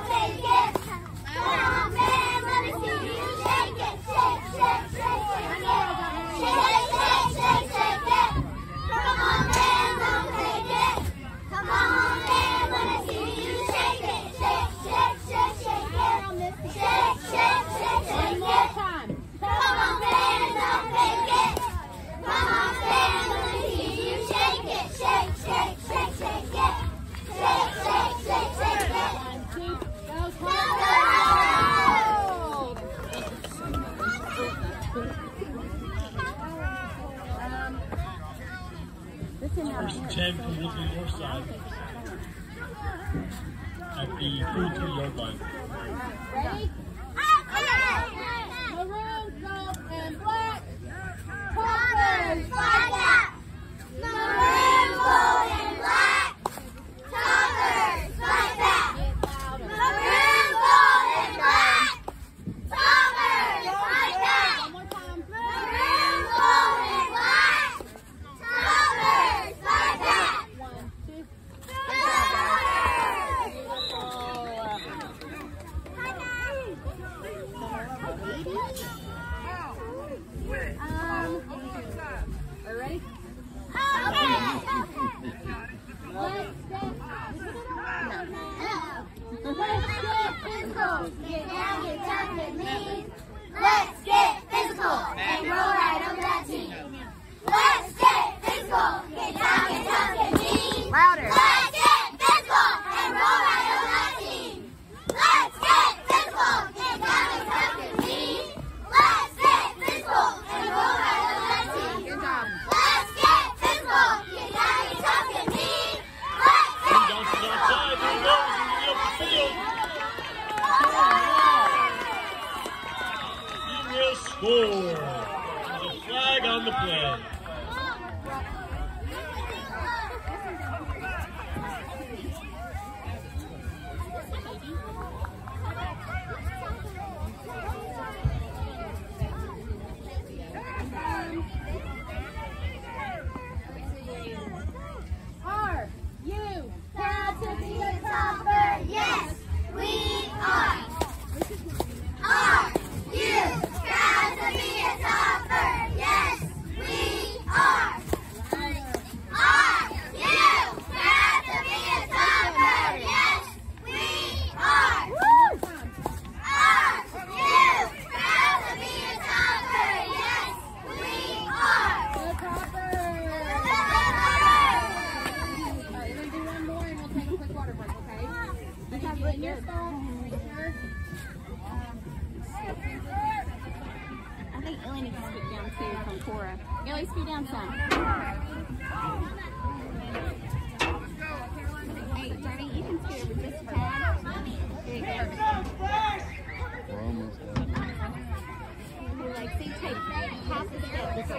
I'll take it. at the 40 yard line. Ready?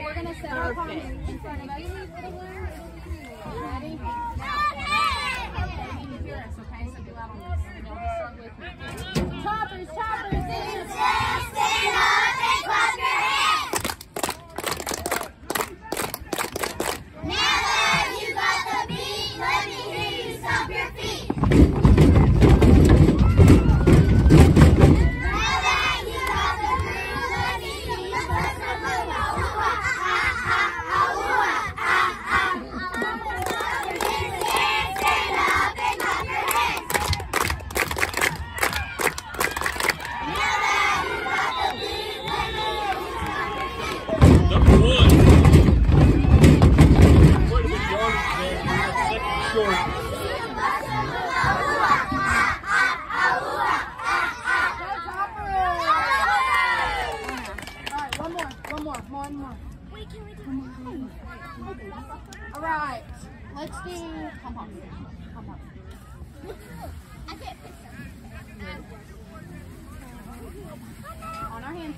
We're gonna set our palms in front of us. Ready? Now. Okay, so be loud on this. you start with me.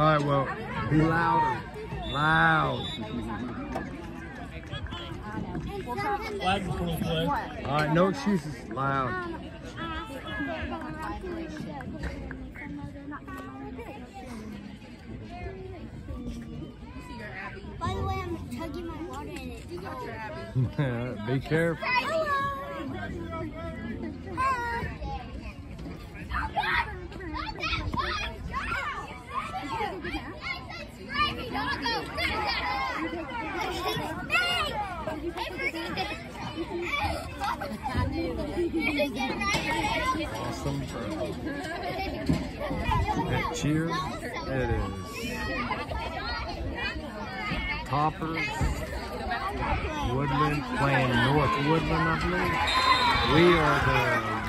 All right, well, be louder. Loud. We'll talk. Flag before the play. What? All right, no excuses. Loud. By the way, I'm tugging my water in it. be careful. Woodland, playing North Woodland, I believe. We are the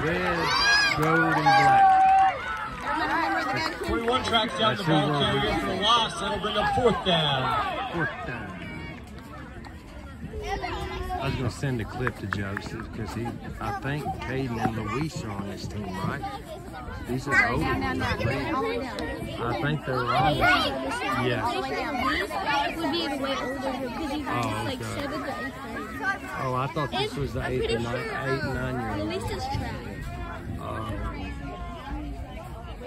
red, gold, and black. 21 tracks down the ball carrier for a loss. That'll bring up fourth down. Fourth down. I was gonna send a clip to Joseph because he, I think Caden and Luis are on this team, right? These are the older Down, down, I down. All the way down. I think they're on this. All the Yeah. way down. would be way older because he's Oh, like okay. seventh or eighth grade. Oh, I thought this was the I'm eighth and nine, sure, eight, um, nine year Luis old. is track.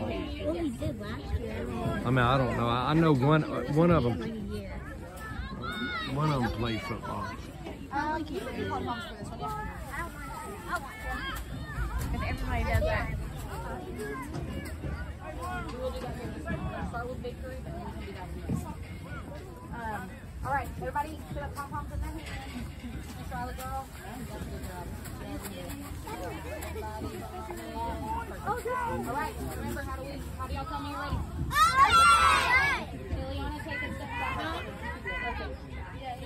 Well, he did last year. I mean, I don't know. I, I know one, uh, one of them, Like a year. one of them played football. I like you. You want palms for this one, yeah? If everybody does that. We'll do that here. Start with victory, but we'll do that next. Um, all right, everybody put up pom poms in their hands. Miss Riley girl. All right, remember how do we? How do y'all tell me you're ready? Liliana, take a step back. Perfect.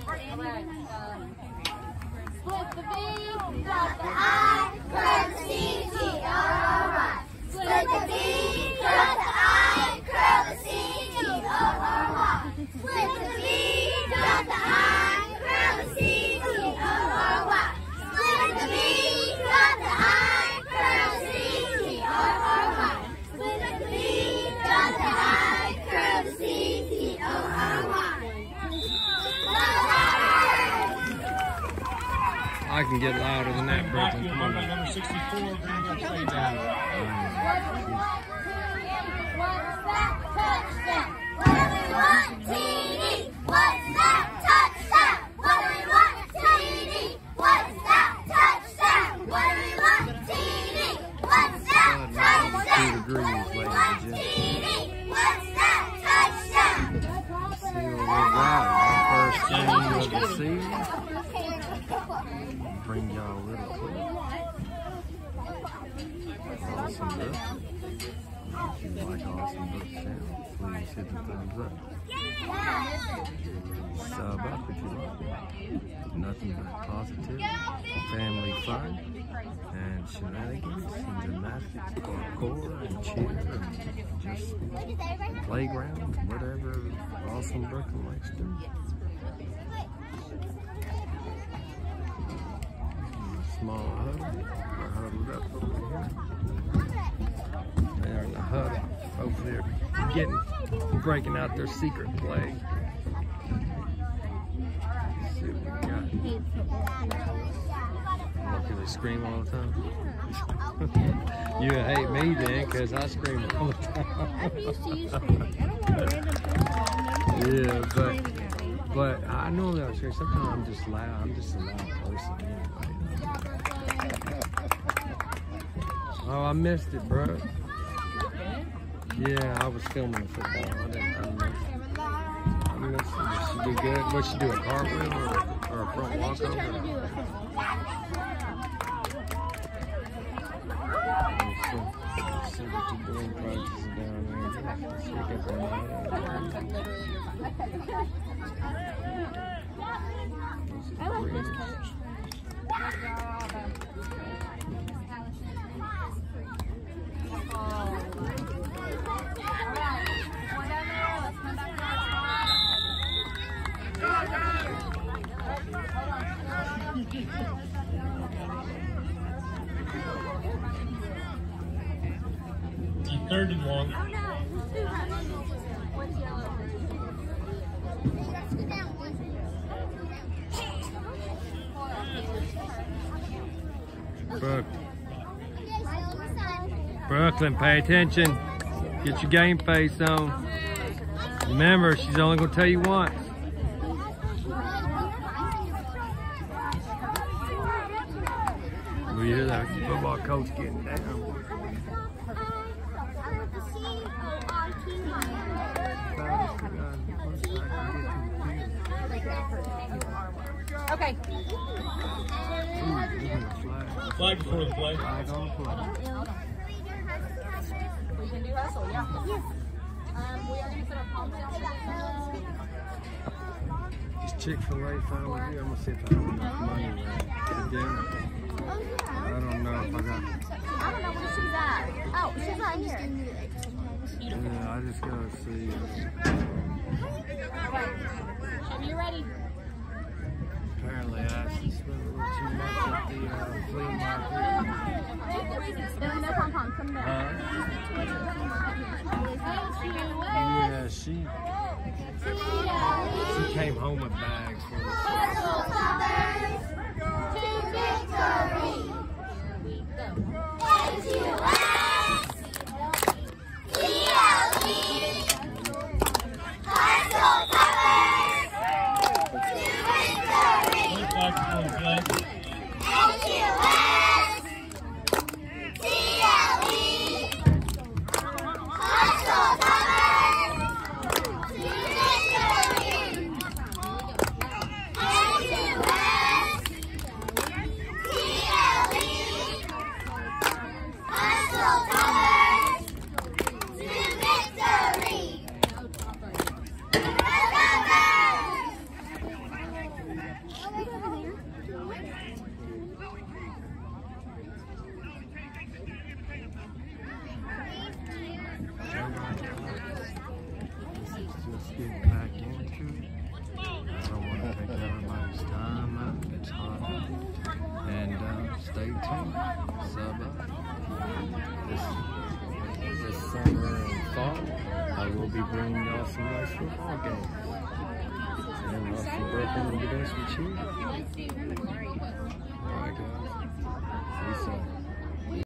All right. Um, split the V. Dot the I. Curl the C, T, O, O, Y. Split the V, dot the I, curl the C, T, O, O, Y. Split the V, dot the I, curl the C, T, O, O, Y. Split the V, dot the I, curl the C, T, O, O, Y. Split the V, dot the I, curl the C, T, O, O, Y. I can get louder than that, Brooklyn. Come on. number 64, bringing up play down. Bring y'all a little clip. Awesome book. If you like awesome book sound, please hit the thumbs up. Sub up if you like. Nothing but positive, family fun, and shenanigans, and gymnastics, parkour, and cheer, and just playground, whatever awesome Brooklyn likes to do. Small we're huddled up over here. They're in the huddle over there, getting, breaking out their secret play. Let's see what we got. Lucky they scream all the time. you hate me then, because I scream all the time. I'm used to you screaming. I don't want a random person Yeah, but screaming at me. but I normally don't scream. Sometimes I'm just loud. I'm just a loud person. Oh, I missed it, bro. Yeah, I was filming the football. I didn't. I missed, I missed the do good. What she do, a cartwheel or, or a front I think she's walkover? trying to do it. Let's see. See what you doing practicing down there. See what they I like this coach. Brook, Brooklyn, pay attention. Get your game face on. Remember, she's only gonna tell you once. We hear that football coach getting down. Okay. Flag before the play. Flag on play. We can do hustle, yeah. Um, we are going to put our palms down for Is Chick-fil-A fine with you? I'm gonna see if I have enough money for dinner. I don't know if I got. I don't know where she's at. Oh, she's right here. Yeah, I just gotta see. Are you ready? Apparently, I spent a little too much at the uh, flea market. No, no pom pom. Come down. Uh, yeah, she she came home with bags Flag before the play. This is just getting back into it. I don't want to take everybody's time up. It's hot out. And uh, stay tuned. Sub up. This, this summer and fall, I will be bringing y'all some nice football games. And Russell Brooklyn will be doing some cheering. Alright guys.